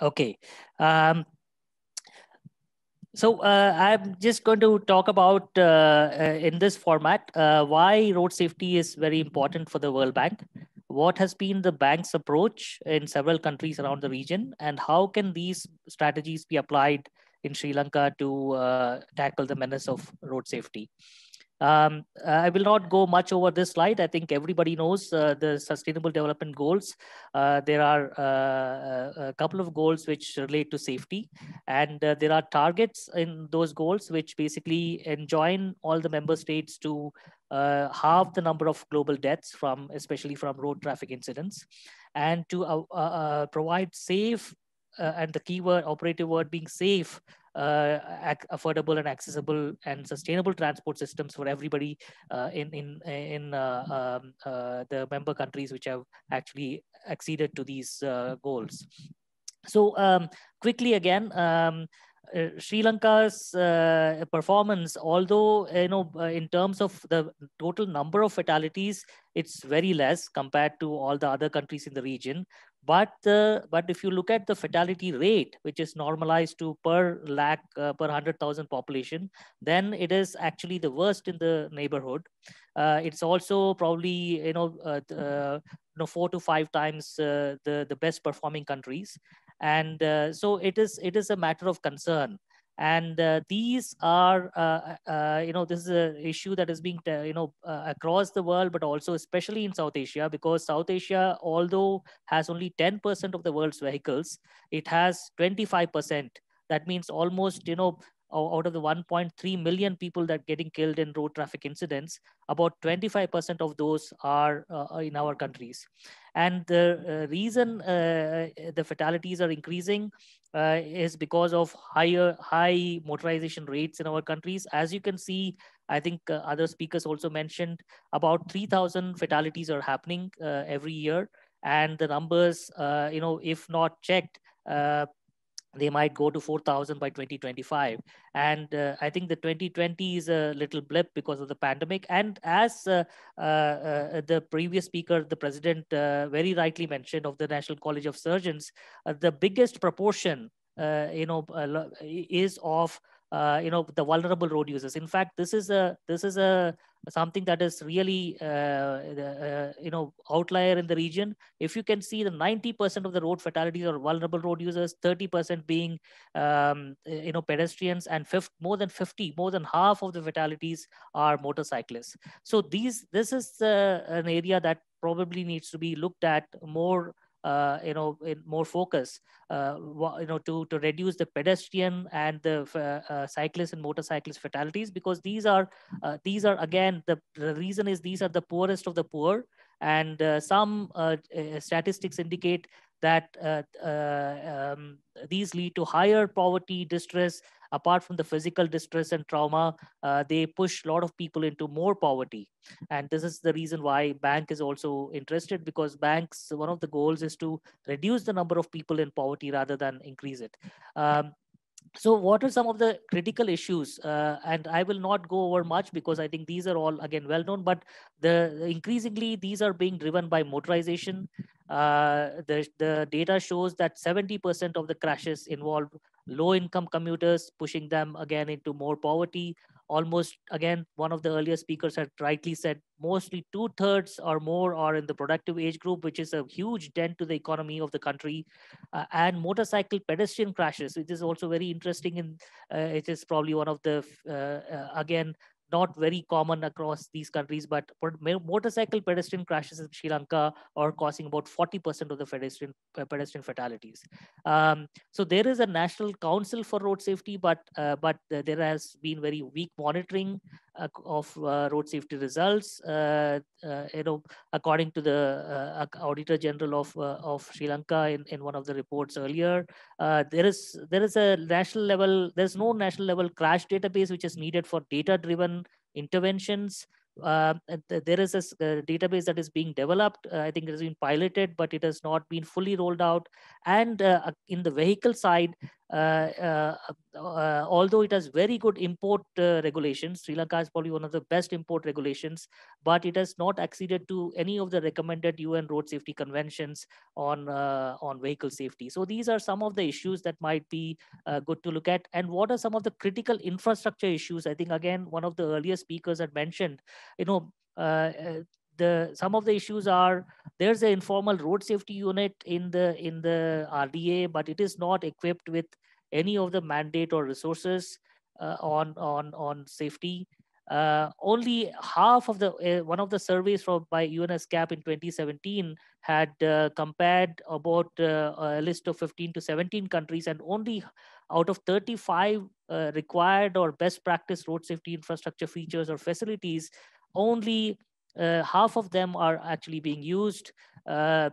Okay. Um, so uh, I'm just going to talk about uh, uh, in this format uh, why road safety is very important for the World Bank. What has been the bank's approach in several countries around the region, and how can these strategies be applied in Sri Lanka to uh, tackle the menace of road safety? Um, I will not go much over this slide. I think everybody knows uh, the Sustainable Development Goals. Uh, there are uh, a couple of goals which relate to safety, and uh, there are targets in those goals which basically enjoin all the member states to uh, halve the number of global deaths from, especially from road traffic incidents, and to uh, provide safe and the keyword operative word being safe uh, affordable and accessible and sustainable transport systems for everybody uh, in in in uh, um, uh, the member countries which have actually acceded to these uh, goals. So um, quickly again. Um, uh, Sri Lanka's performance, although you know, in terms of the total number of fatalities, it's very less compared to all the other countries in the region. But uh, but if you look at the fatality rate, which is normalized to per lakh uh, per hundred thousand population, then it is actually the worst in the neighborhood. Uh, it's also probably you know uh, uh, you know four to five times uh, the the best performing countries, and so it is it is a matter of concern and uh, these are uh, uh, you know this is an issue that is being you know uh, across the world but also especially in south asia because south asia although has only 10% of the world's vehicles it has 25% that means almost you know out of the 1.3 million people that are getting killed in road traffic incidents about 25% of those are uh, in our countries. And the uh, reason uh, the fatalities are increasing uh, is because of higher high motorization rates in our countries. As you can see i think uh, other speakers also mentioned about 3000 fatalities are happening uh, every year. And the numbers you know if not checked they might go to 4000 by 2025 and uh, i think the 2020 is a little blip because of the pandemic. And as uh, uh, uh the previous speaker the president uh, very rightly mentioned of the national college of surgeons uh, the biggest proportion you know is of uh, you know the vulnerable road users. In fact this is a this is a something that is really uh, uh, you know outlier in the region. If you can see the 90% of the road fatalities are vulnerable road users 30% being um, you know pedestrians and fifth, more than 50 more than half of the fatalities are motorcyclists. So these this is uh, an area that probably needs to be looked at more uh, you know in more focus uh, you know to to reduce the pedestrian and the uh, uh, cyclist and motorcyclist fatalities because these are uh, these are again the, the reason is these are the poorest of the poor. And uh, some statistics indicate that um, these lead to higher poverty distress apart from the physical distress and trauma, uh, they push a lot of people into more poverty. And this is the reason why bank is also interested because banks, one of the goals is to reduce the number of people in poverty rather than increase it. Um, so what are some of the critical issues uh, and i will not go over much because i think these are all again well known but the increasingly these are being driven by motorization uh, the, the data shows that 70% of the crashes involve low income commuters, pushing them again into more poverty. Almost again, one of the earlier speakers had rightly said mostly two thirds or more are in the productive age group, which is a huge dent to the economy of the country. Uh, and motorcycle pedestrian crashes, which is also very interesting. And uh, it is probably one of the, uh, uh again, not very common across these countries, but motorcycle pedestrian crashes in Sri Lanka are causing about 40% of the pedestrian, uh, pedestrian fatalities. Um, so there is a national council for road safety, but uh, but there has been very weak monitoring uh, of uh, road safety results. Uh, uh, you know, according to the Auditor General of of Sri Lanka in, in one of the reports earlier, there is there is a national level. There's no national level crash database which is needed for data driven interventions. Uh, there is a, a, database that is being developed. Uh, I think it has been piloted, but it has not been fully rolled out. And uh, in the vehicle side, uh, uh, uh, Uh, uh, uh, although it has very good import regulations, Sri Lanka is probably one of the best import regulations, but it has not acceded to any of the recommended UN road safety conventions on on vehicle safety. So these are some of the issues that might be good to look at. And what are some of the critical infrastructure issues? I think again one of the earlier speakers had mentioned, you know, uh, the some of the issues are there's an informal road safety unit in the in the RDA, but it is not equipped with any of the mandate or resources uh, on on on safety. Uh, only half of the uh, one of the surveys from by UNESCAP in 2017 had uh, compared about uh, a list of 15 to 17 countries, and only out of 35 uh, required or best practice road safety infrastructure features or facilities, only uh, half of them are actually being used. Uh,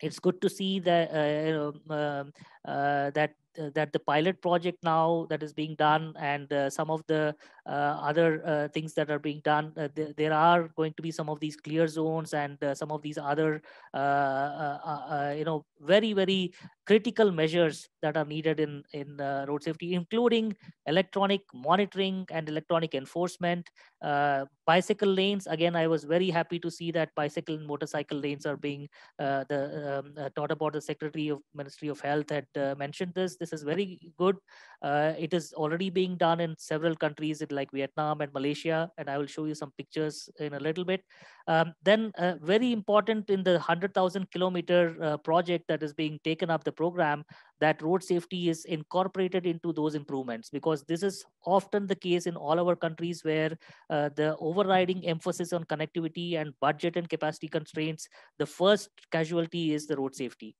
it's good to see that uh, um, that uh, that the pilot project now that is being done and uh, some of the uh, other uh, things that are being done th there are going to be some of these clear zones and uh, some of these other uh, you know very very critical measures that are needed in in road safety including electronic monitoring and electronic enforcement bicycle lanes again i was very happy to see that bicycle and motorcycle lanes are being the um, taught about the secretary of ministry of health had mentioned this this is very good. Uh, it is already being done in several countries like Vietnam and Malaysia, and I will show you some pictures in a little bit. Um, then uh, very important in the 100,000 kilometer uh, project that is being taken up the program, that road safety is incorporated into those improvements because this is often the case in all our countries where uh, the overriding emphasis on connectivity and budget and capacity constraints, the first casualty is the road safety.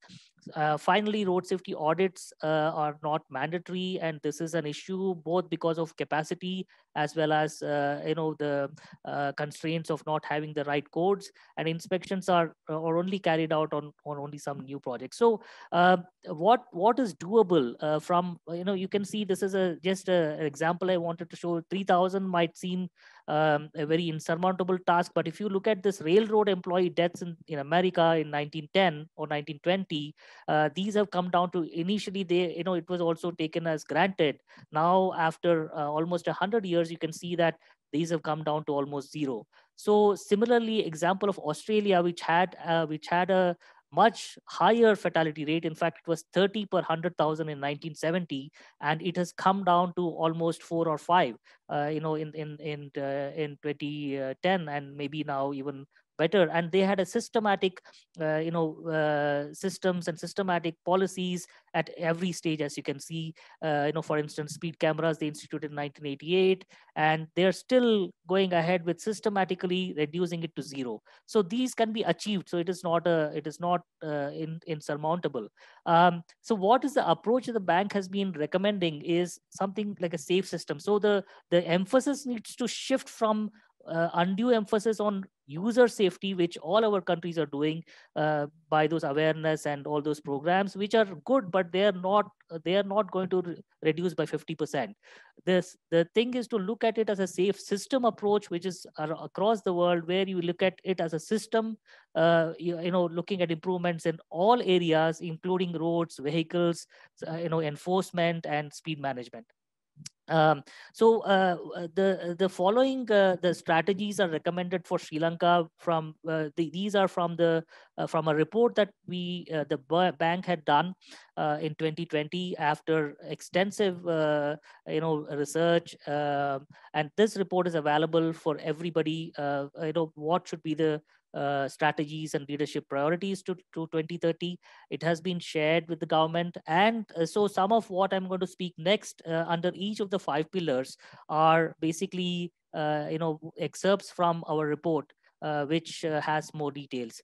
Uh, finally, road safety audits uh, are not mandatory, and this is an issue both because of capacity as well as uh, you know the uh, constraints of not having the right codes. And inspections are are only carried out on on only some new projects. So, uh, what what is doable uh, from you know you can see this is a just a, an example I wanted to show. Three thousand might seem um, a very insurmountable task. But if you look at this railroad employee deaths in, in America in 1910 or 1920, uh, these have come down to initially they, you know, it was also taken as granted. Now, after uh, almost 100 years, you can see that these have come down to almost zero. So similarly, example of Australia, which had uh, which had a much higher fatality rate. In fact, it was 30 per 100,000 in 1970, and it has come down to almost four or five, uh, you know, in in in uh, in 2010, and maybe now even better. And they had a systematic uh, you know uh, systems and systematic policies at every stage as you can see. Uh, you know for instance speed cameras they instituted in 1988 and they're still going ahead with systematically reducing it to zero. So these can be achieved. So it is not a it is not uh, in, insurmountable. Um, so what is the approach the bank has been recommending is something like a safe system. So the the emphasis needs to shift from uh, undue emphasis on user safety, which all our countries are doing uh, by those awareness and all those programs, which are good, but they are not they are not going to re reduce by 50%. This the thing is to look at it as a safe system approach, which is across the world, where you look at it as a system, uh, you, you, know, looking at improvements in all areas, including roads, vehicles, uh, you know, enforcement and speed management. Um, so uh, uh, the the following uh, the strategies are recommended for Sri Lanka from uh, the, these are from the uh, from a report that we uh, the bank had done in 2020 after extensive you know research um, and this report is available for everybody you know what should be the uh, strategies and leadership priorities to, to 2030. It has been shared with the government. And uh, so some of what I'm going to speak next uh, under each of the five pillars are basically, uh, you know, excerpts from our report. Uh, which has more details.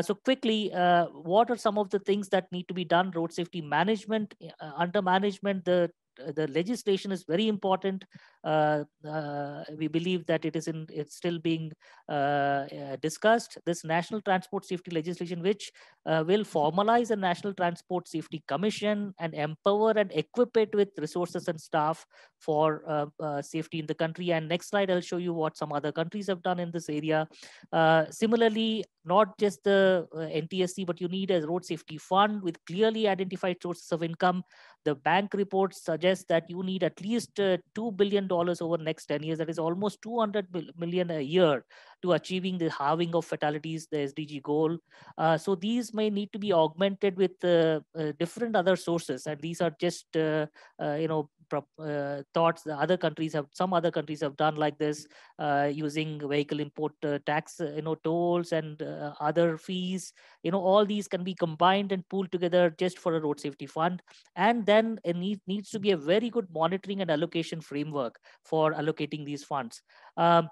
so quickly, what are some of the things that need to be done? Road safety management, under management, the the legislation is very important. Uh, uh, we believe that it is in it's still being uh, discussed. This National Transport Safety legislation, which will formalize a National Transport Safety Commission and empower and equip it with resources and staff for safety in the country. And next slide, I'll show you what some other countries have done in this area. similarly, not just the NTSC, but you need a road safety fund with clearly identified sources of income. The bank reports suggest that you need at least uh, $2 billion over next 10 years. That is almost 200 million a year to achieving the halving of fatalities, the SDG goal. Uh, so these may need to be augmented with uh, uh different other sources. And these are just, uh, uh, you know, uh, thoughts the other countries have some other countries have done like this uh, using vehicle import uh, tax you know tolls and other fees. You know all these can be combined and pooled together just for a road safety fund. And then it need, needs to be a very good monitoring and allocation framework for allocating these funds. Um,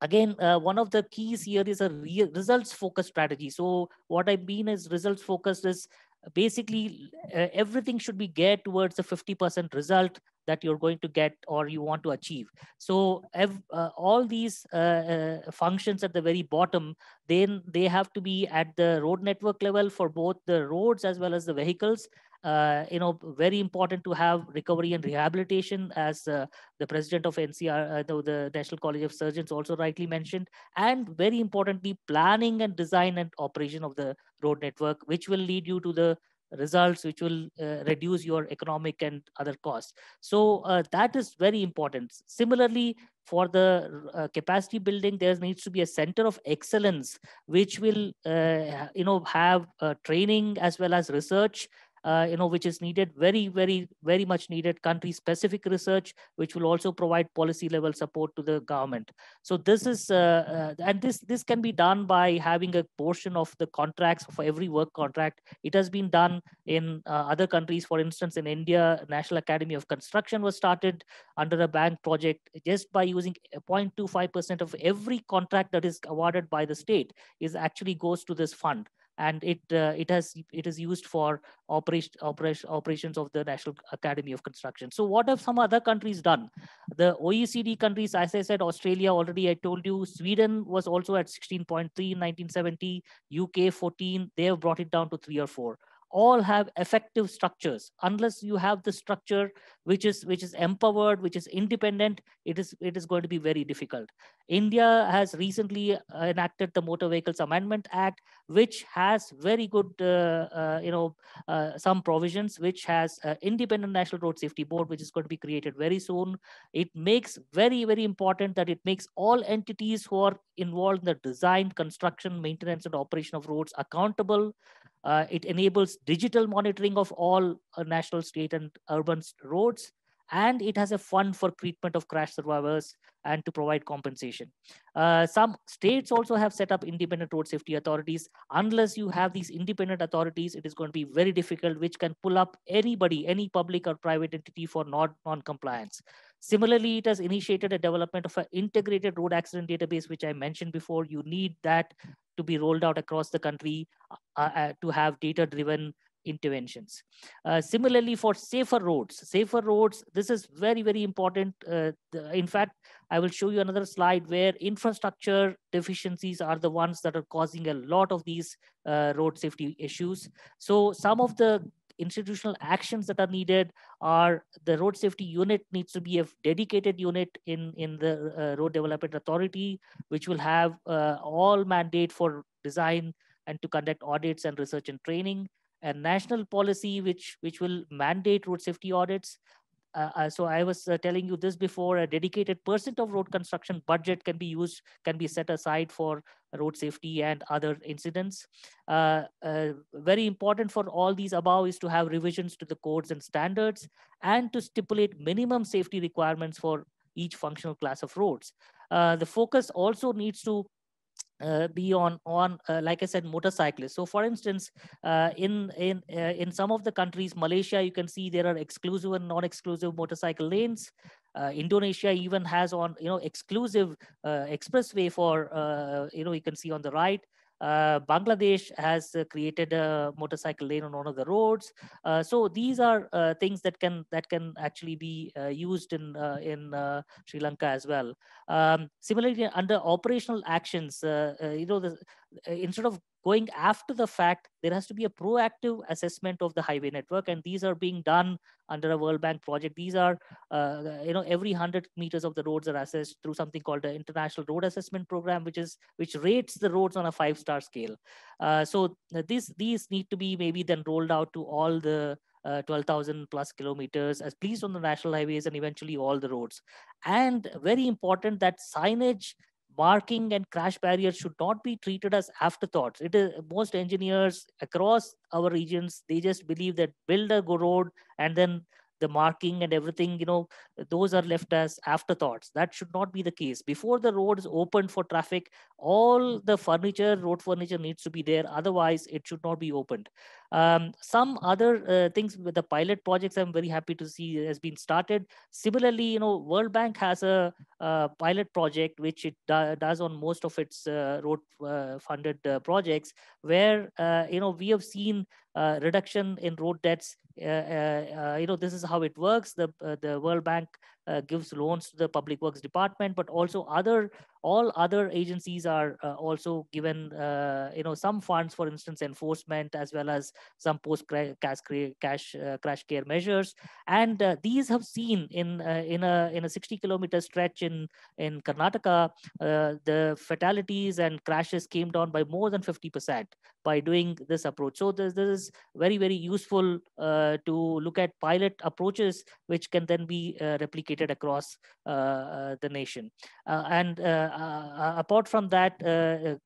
again uh, one of the keys here is a re- results focused strategy. So what i mean is results focused is basically uh, everything should be geared towards the 50% result that you're going to get or you want to achieve. So uh, all these uh, uh, functions at the very bottom then they have to be at the road network level for both the roads as well as the vehicles uh, you know, very important to have recovery and rehabilitation, as uh, the president of NCR, uh, the, National College of Surgeons, also rightly mentioned, and very importantly, planning and design and operation of the road network, which will lead you to the results which will uh, reduce your economic and other costs. So uh, that is very important. Similarly for the uh, capacity building there needs to be a center of excellence which will you know have training as well as research uh, you know, which is needed, very, very, very much needed country-specific research, which will also provide policy-level support to the government. So this is, uh, uh, and this this can be done by having a portion of the contracts for every work contract. It has been done in uh, other countries. For instance, in India, National Academy of Construction was started under a bank project just by using 0.25% of every contract that is awarded by the state is actually goes to this fund and it uh, it has it is used for operation, operation operations of the National Academy of Construction. So what have some other countries done? The OECD countries, as I said, Australia already I told you, Sweden was also at 16.3 in 1970, UK 14, they have brought it down to three or four all have effective structures. Unless you have the structure which is which is empowered which is independent it is it is going to be very difficult. India has recently uh, enacted the motor vehicles amendment act which has very good uh, uh, you know uh, some provisions which has independent national road safety board which is going to be created very soon. It makes very very important that it makes all entities who are involved in the design construction maintenance and operation of roads accountable uh, it enables digital monitoring of all uh, national, state, and urban roads. And it has a fund for treatment of crash survivors and to provide compensation. Uh, some states also have set up independent road safety authorities. Unless you have these independent authorities, it is going to be very difficult, which can pull up anybody, any public or private entity for not non-compliance. Similarly, it has initiated a development of an integrated road accident database, which I mentioned before. You need that to be rolled out across the country uh, uh, to have data-driven interventions. Uh, similarly, for safer roads, safer roads, this is very, very important. Uh, the, in fact, I will show you another slide where infrastructure deficiencies are the ones that are causing a lot of these uh, road safety issues. So some of the institutional actions that are needed are the road safety unit needs to be a dedicated unit in, in the uh, road development authority, which will have uh, all mandate for design and to conduct audits and research and training and national policy which which will mandate road safety audits uh, uh, so I was uh, telling you this before, a dedicated percent of road construction budget can be used, can be set aside for road safety and other incidents. Uh, uh, very important for all these above is to have revisions to the codes and standards and to stipulate minimum safety requirements for each functional class of roads. Uh, the focus also needs to uh, be on on uh, like i said motorcyclists. So for instance uh, in in uh, in some of the countries malaysia you can see there are exclusive and non-exclusive motorcycle lanes. Uh, indonesia even has on you know exclusive uh, expressway for you know you can see on the right Uh, Bangladesh has uh, created a motorcycle lane on one of the roads. Uh, so these are uh, things that can that can actually be uh, used in in Sri Lanka as well. Um, similarly, under operational actions, you know, the, instead of going after the fact, there has to be a proactive assessment of the highway network, and these are being done under a World Bank project. These are, uh, you know, every 100 meters of the roads are assessed through something called the International Road Assessment Program, which is which rates the roads on a five-star scale. Uh, so uh, these these need to be maybe then rolled out to all the uh, 12,000 plus kilometers, at least on the national highways and eventually all the roads. And very important that signage marking and crash barriers should not be treated as afterthoughts. It is most engineers across our regions, they just believe that build a good road and then the marking and everything, you know, those are left as afterthoughts. That should not be the case. Before the road is opened for traffic, all the furniture, road furniture needs to be there. Otherwise, it should not be opened. Um, some other uh, things with the pilot projects, I'm very happy to see has been started. Similarly, you know, World Bank has a, a pilot project which it do, does on most of its uh, road uh, funded uh, projects, where uh, you know we have seen uh, reduction in road debts. Uh, uh, uh, you know, this is how it works. The the World Bank uh, gives loans to the public works department but also other all other agencies are uh, also given uh, you know some funds for instance enforcement as well as some post cash cash uh, crash care measures. And uh, these have seen in uh, in a in a 60 kilometer stretch in in karnataka the fatalities and crashes came down by more than 50% by doing this approach. So this, this is very very useful to look at pilot approaches which can then be replicated across uh, uh, the nation. Uh, and uh, uh, uh, apart from that,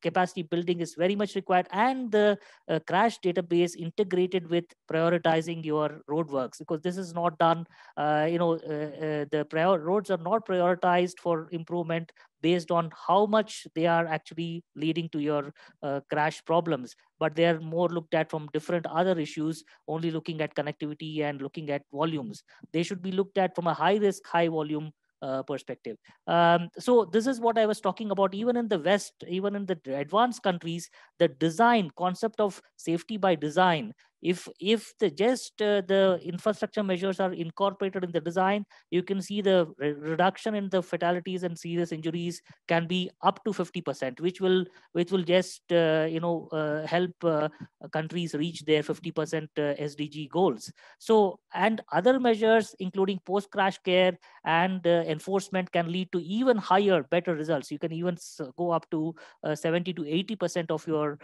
capacity building is very much required and the crash database integrated with prioritizing your roadworks because this is not done, you know, the prior roads are not prioritized for improvement based on how much they are actually leading to your uh, crash problems but they are more looked at from different other issues only looking at connectivity and looking at volumes they should be looked at from a high risk high volume uh, perspective. Um, so this is what I was talking about. Even in the West, even in the advanced countries, the design concept of safety by design if if the just uh, the infrastructure measures are incorporated in the design you can see the re reduction in the fatalities and serious injuries can be up to 50% which will which will just uh, you know uh, help uh, countries reach their 50% uh, sdg goals. So and other measures including post crash care and uh, enforcement can lead to even higher better results. You can even go up to 70 to 80% of your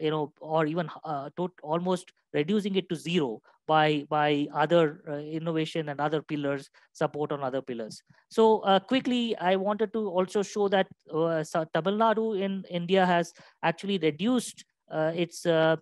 you know or even almost reducing it to zero by by other uh, innovation and other pillars support on other pillars. So uh, quickly i wanted to also show that uh, tamil nadu in india has actually reduced uh, its uh,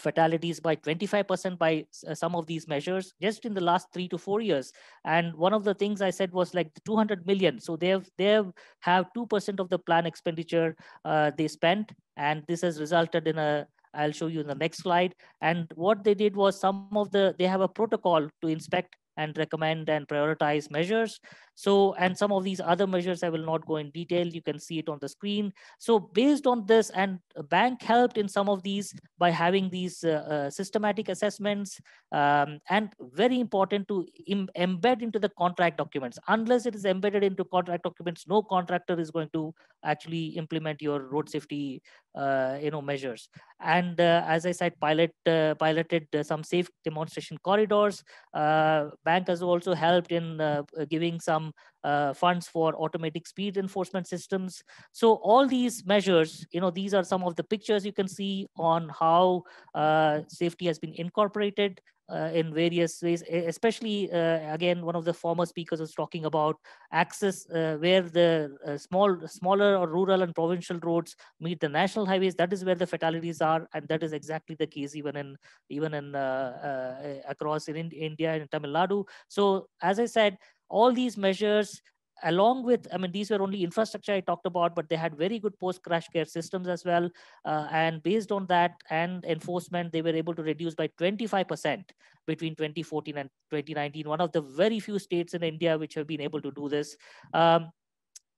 fatalities by 25% by uh, some of these measures just in the last three to four years. And one of the things i said was like 200 million. So they have they have 2% of the plan expenditure uh, they spent and this has resulted in a I'll show you in the next slide. And what they did was some of the, they have a protocol to inspect and recommend and prioritize measures. So, and some of these other measures, I will not go in detail. You can see it on the screen. So based on this, and bank helped in some of these by having these uh, uh, systematic assessments um, and very important to embed into the contract documents. Unless it is embedded into contract documents, no contractor is going to actually implement your road safety uh, you know measures and uh, as i said pilot uh, piloted uh, some safe demonstration corridors uh, bank has also helped in uh, giving some Uh, funds for automatic speed enforcement systems. So all these measures you know these are some of the pictures you can see on how uh, safety has been incorporated uh, in various ways, especially uh, again, one of the former speakers was talking about access uh, where the uh, small, smaller or rural and provincial roads meet the national highways. That is where the fatalities are, and that is exactly the case even in even in uh, uh, across in India and Tamil Nadu. So as I said, all these measures along with, I mean, these were only infrastructure I talked about, but they had very good post-crash care systems as well. Uh, and based on that and enforcement, they were able to reduce by 25% between 2014 and 2019. One of the very few states in India which have been able to do this. Um,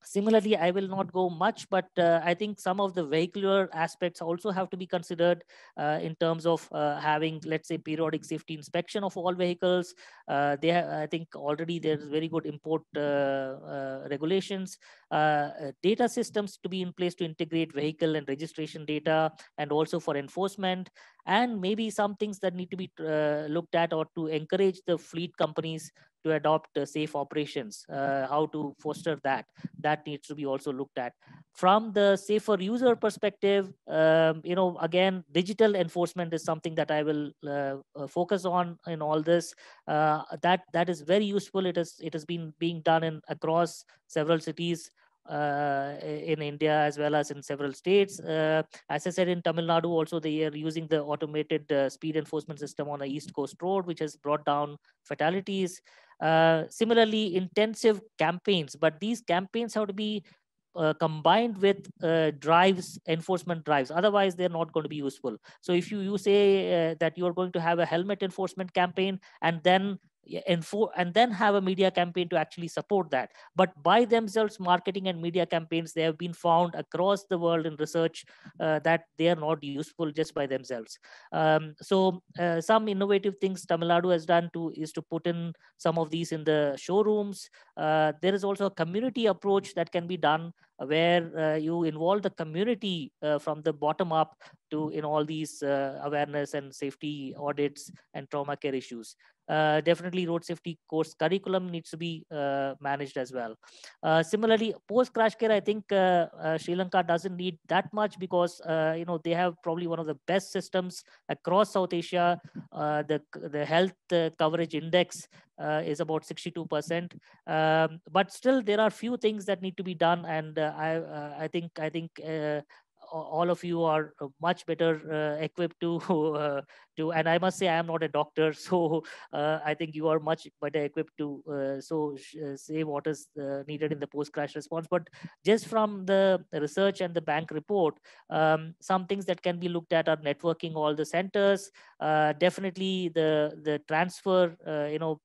Similarly, I will not go much, but uh, I think some of the vehicular aspects also have to be considered uh, in terms of uh, having, let's say, periodic safety inspection of all vehicles. Uh, they, I think, already there's very good import uh, uh, regulations, data systems to be in place to integrate vehicle and registration data, and also for enforcement, and maybe some things that need to be looked at or to encourage the fleet companies to adopt uh, safe operations, uh, how to foster that. That needs to be also looked at. From the safer user perspective, um, you know, again, digital enforcement is something that I will uh, focus on in all this. that that is very useful. It is it has been being done in across several cities uh, in India as well as in several states. Uh, as I said, in Tamil Nadu, also they are using the automated uh, speed enforcement system on the East Coast Road, which has brought down fatalities. Uh, similarly, intensive campaigns, but these campaigns have to be uh, combined with uh, drives enforcement drives. Otherwise they're not going to be useful. So if you you say uh, that you are going to have a helmet enforcement campaign and then and for and then have a media campaign to actually support that. But by themselves marketing and media campaigns they have been found across the world in research uh, that they are not useful just by themselves. Um, so uh, some innovative things tamil nadu has done to is to put in some of these in the showrooms. Uh, there is also a community approach that can be done where uh, you involve the community uh, from the bottom up to in all these uh, awareness and safety audits and trauma care issues uh, definitely road safety course curriculum needs to be uh, managed as well. Uh, similarly, post crash care, I think uh, uh, Sri Lanka doesn't need that much because you know they have probably one of the best systems across South Asia. the the health coverage index is about 62%, um, but still there are few things that need to be done, and I I think I think all of you are much better uh, equipped to uh, to and i must say i am not a doctor so uh, i think you are much better equipped to uh, so uh, say what is uh, needed in the post crash response. But just from the research and the bank report um, some things that can be looked at are networking all the centers definitely the the transfer you know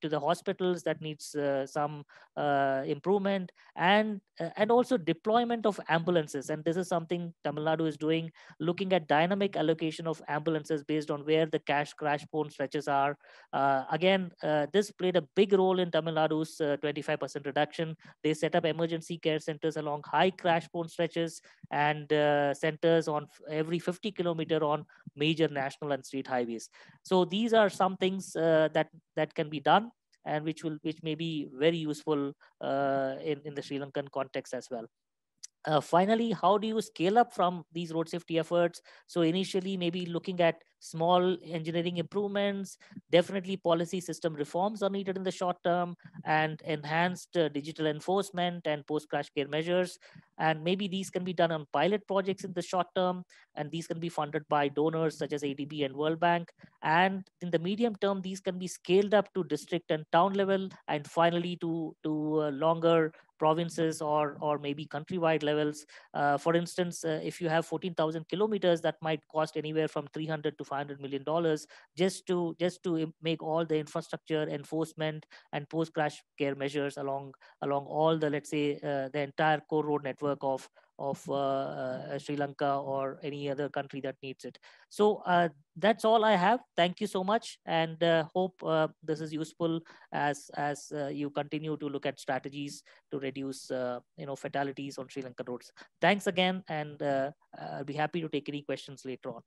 to the hospitals that needs some improvement and and also deployment of ambulances. And this is something tamil nadu is doing looking at dynamic allocation of ambulances based on where the cash crash prone stretches are. Uh, again, uh, this played a big role in Tamil Nadu's 25% uh, reduction. They set up emergency care centers along high crash prone stretches and uh, centers on every 50 kilometer on major national and state highways. So these are some things uh, that that can be done and which will which may be very useful in in the Sri Lankan context as well. Uh, finally, how do you scale up from these road safety efforts? So initially, maybe looking at small engineering improvements, definitely policy system reforms are needed in the short term, and enhanced uh, digital enforcement and post-crash care measures. And maybe these can be done on pilot projects in the short term, and these can be funded by donors such as ADB and World Bank. And in the medium term, these can be scaled up to district and town level, and finally to to uh, longer provinces or or maybe countrywide levels. Uh, for instance, uh, if you have 14,000 kilometers, that might cost anywhere from 300 to 500 million dollars just to just to make all the infrastructure enforcement and post crash care measures along along all the let's say uh, the entire core road network of of uh, uh, Sri Lanka or any other country that needs it. So uh, that's all I have. Thank you so much, and uh, hope uh, this is useful as as uh, you continue to look at strategies to reduce you know fatalities on Sri Lankan roads. Thanks again, and I'll be happy to take any questions later on.